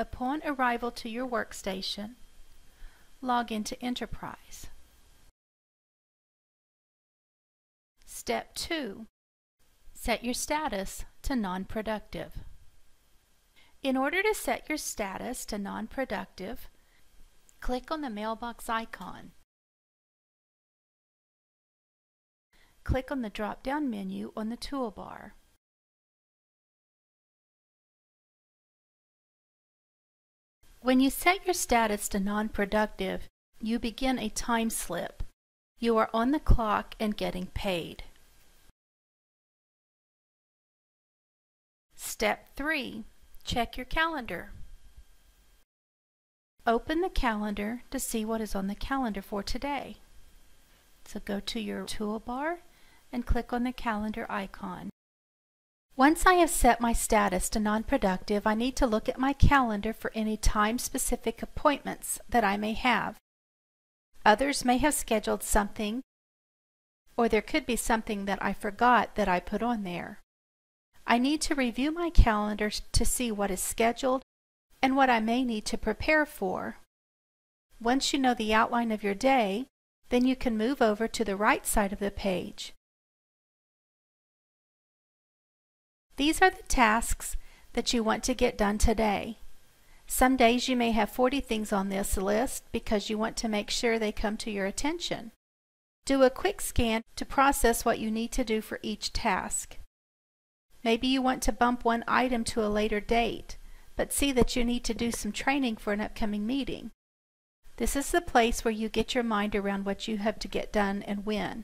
Upon arrival to your workstation, log into Enterprise. Step 2. Set your status to non-productive. In order to set your status to non-productive, click on the mailbox icon. Click on the drop-down menu on the toolbar. When you set your status to non-productive, you begin a time slip. You are on the clock and getting paid. Step 3. Check your calendar. Open the calendar to see what is on the calendar for today. So go to your toolbar and click on the calendar icon. Once I have set my status to non-productive, I need to look at my calendar for any time-specific appointments that I may have. Others may have scheduled something, or there could be something that I forgot that I put on there. I need to review my calendar to see what is scheduled and what I may need to prepare for. Once you know the outline of your day, then you can move over to the right side of the page. These are the tasks that you want to get done today. Some days you may have 40 things on this list because you want to make sure they come to your attention. Do a quick scan to process what you need to do for each task. Maybe you want to bump one item to a later date, but see that you need to do some training for an upcoming meeting. This is the place where you get your mind around what you have to get done and when.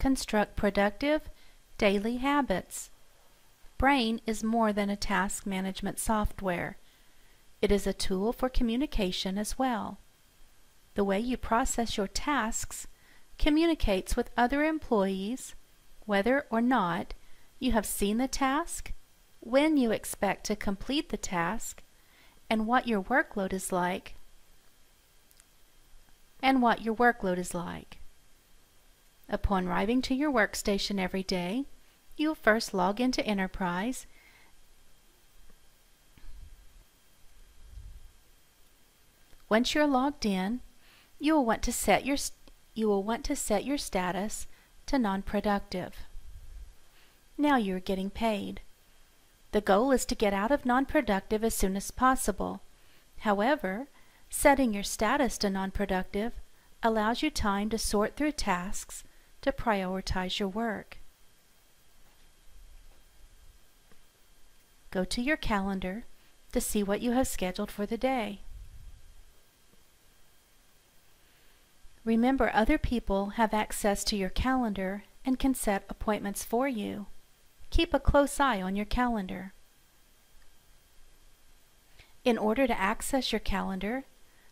Construct productive, daily habits. Brain is more than a task management software. It is a tool for communication as well. The way you process your tasks communicates with other employees, whether or not you have seen the task, when you expect to complete the task, and what your workload is like, and what your workload is like. Upon arriving to your workstation every day, you will first log into Enterprise Once you're logged in, you will want to set your you will want to set your status to non-productive. Now you are getting paid. The goal is to get out of non-productive as soon as possible. However, setting your status to non-productive allows you time to sort through tasks to prioritize your work. Go to your calendar to see what you have scheduled for the day. Remember other people have access to your calendar and can set appointments for you. Keep a close eye on your calendar. In order to access your calendar,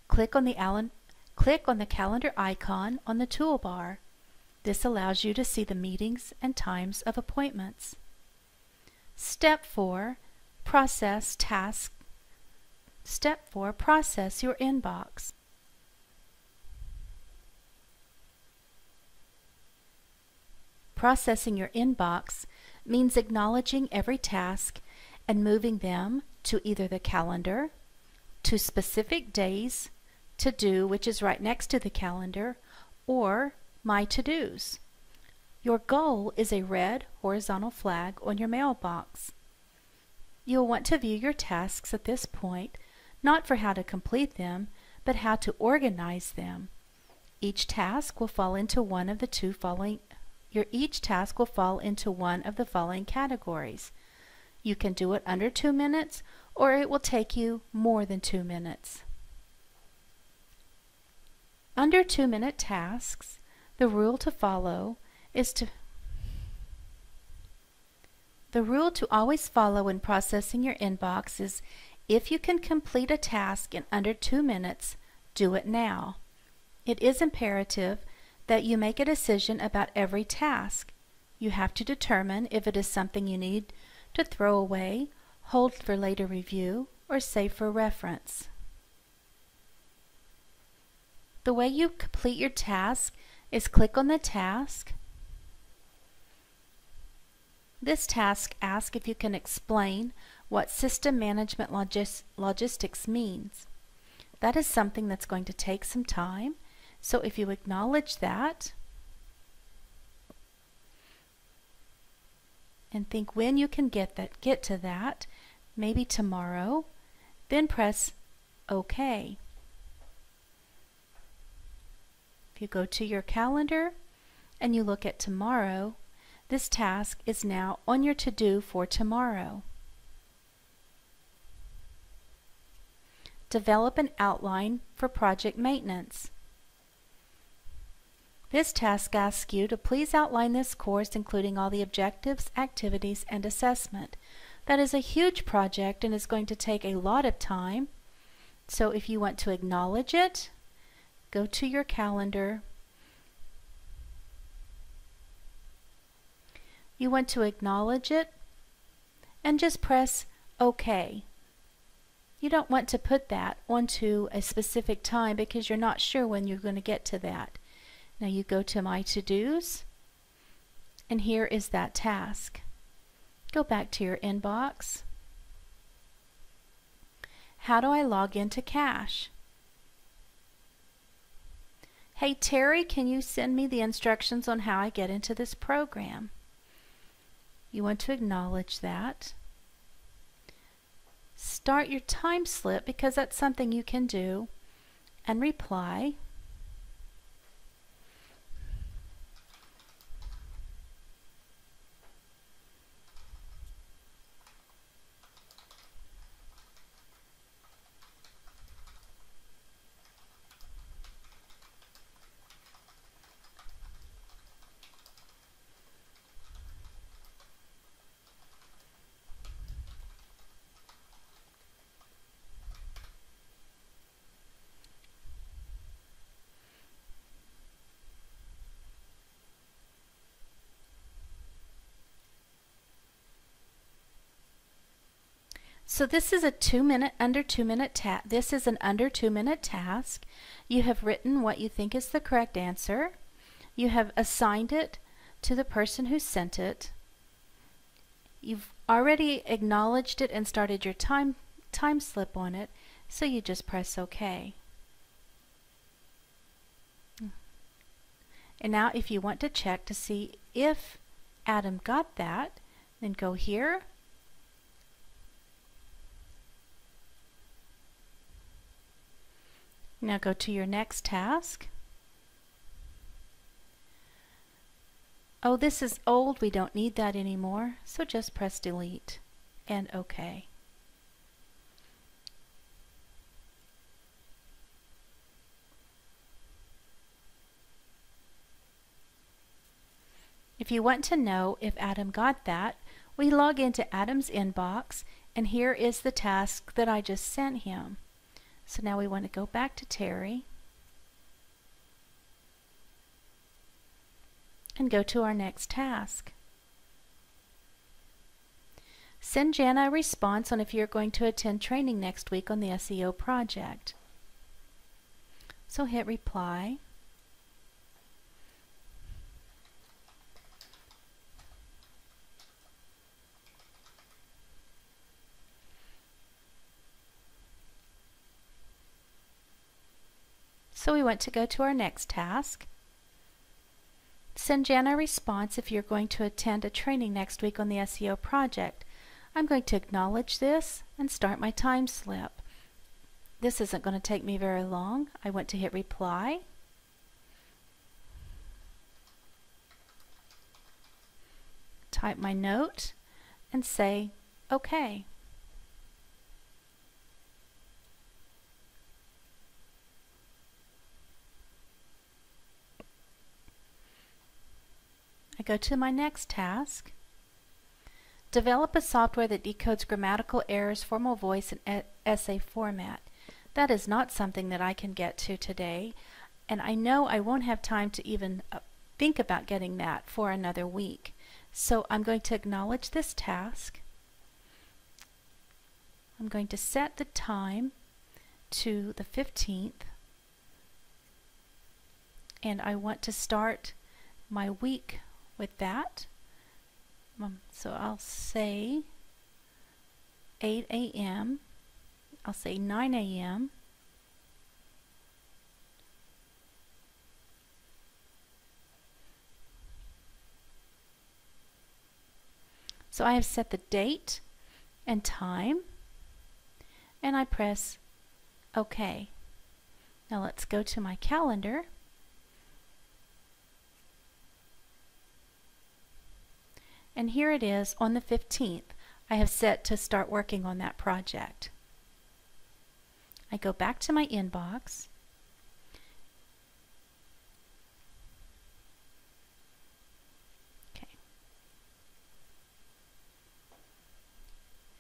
click on the, Allen click on the calendar icon on the toolbar this allows you to see the meetings and times of appointments. Step 4. Process task. Step 4. Process your inbox. Processing your inbox means acknowledging every task and moving them to either the calendar, to specific days, to do, which is right next to the calendar, or my to-dos. Your goal is a red horizontal flag on your mailbox. You'll want to view your tasks at this point, not for how to complete them, but how to organize them. Each task will fall into one of the two following your each task will fall into one of the following categories. You can do it under two minutes or it will take you more than two minutes. Under two minute tasks, the rule to follow is to the rule to always follow when processing your inbox is if you can complete a task in under two minutes, do it now. It is imperative that you make a decision about every task. You have to determine if it is something you need to throw away, hold for later review, or save for reference. The way you complete your task is click on the task. This task asks if you can explain what system management logis logistics means. That is something that's going to take some time. So if you acknowledge that and think when you can get that get to that, maybe tomorrow, then press OK. If you go to your calendar and you look at tomorrow, this task is now on your to-do for tomorrow. Develop an outline for project maintenance. This task asks you to please outline this course including all the objectives, activities, and assessment. That is a huge project and is going to take a lot of time. So if you want to acknowledge it, go to your calendar. You want to acknowledge it and just press OK. You don't want to put that onto a specific time because you're not sure when you're going to get to that. Now you go to My To-Dos and here is that task. Go back to your inbox. How do I log into Cache? Hey Terry, can you send me the instructions on how I get into this program? You want to acknowledge that start your time slip because that's something you can do and reply So this is a two minute, under two minute task. This is an under two minute task. You have written what you think is the correct answer. You have assigned it to the person who sent it. You've already acknowledged it and started your time, time slip on it, so you just press OK. And now if you want to check to see if Adam got that, then go here Now go to your next task. Oh, this is old. We don't need that anymore. So just press delete and OK. If you want to know if Adam got that, we log into Adam's inbox and here is the task that I just sent him. So now we want to go back to Terry and go to our next task. Send Jana a response on if you're going to attend training next week on the SEO project. So hit reply. So we want to go to our next task. Send Jana a response if you're going to attend a training next week on the SEO project. I'm going to acknowledge this and start my time slip. This isn't going to take me very long. I want to hit reply. Type my note and say OK. Go to my next task. Develop a software that decodes grammatical errors, formal voice, and essay format. That is not something that I can get to today, and I know I won't have time to even uh, think about getting that for another week. So I'm going to acknowledge this task. I'm going to set the time to the 15th and I want to start my week with that. Um, so I'll say 8 a.m. I'll say 9 a.m. So I have set the date and time and I press OK. Now let's go to my calendar and here it is on the 15th. I have set to start working on that project. I go back to my inbox okay.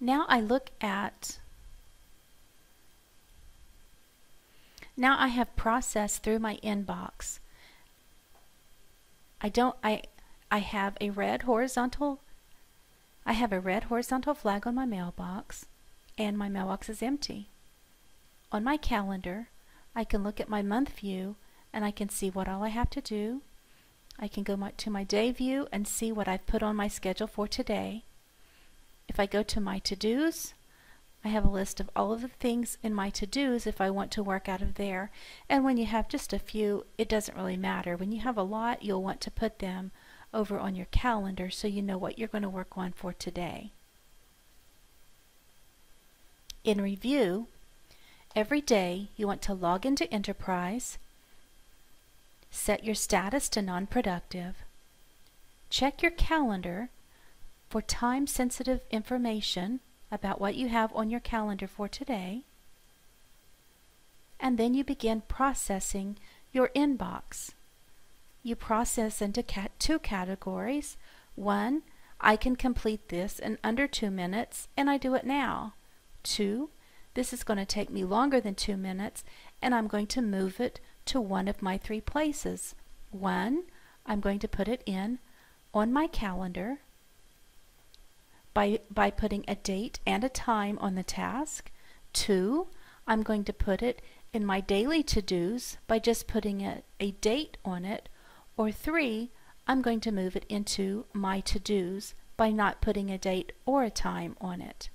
Now I look at Now I have processed through my inbox. I don't I I have a red horizontal I have a red horizontal flag on my mailbox and my mailbox is empty. On my calendar, I can look at my month view and I can see what all I have to do. I can go my, to my day view and see what I've put on my schedule for today. If I go to my to-dos, I have a list of all of the things in my to-dos if I want to work out of there. And when you have just a few, it doesn't really matter. When you have a lot, you'll want to put them over on your calendar so you know what you're going to work on for today. In review, every day you want to log into Enterprise, set your status to non-productive, check your calendar for time-sensitive information about what you have on your calendar for today, and then you begin processing your inbox you process into two categories. One, I can complete this in under two minutes, and I do it now. Two, this is going to take me longer than two minutes, and I'm going to move it to one of my three places. One, I'm going to put it in on my calendar by, by putting a date and a time on the task. Two, I'm going to put it in my daily to-dos by just putting a, a date on it or three, I'm going to move it into my to-dos by not putting a date or a time on it.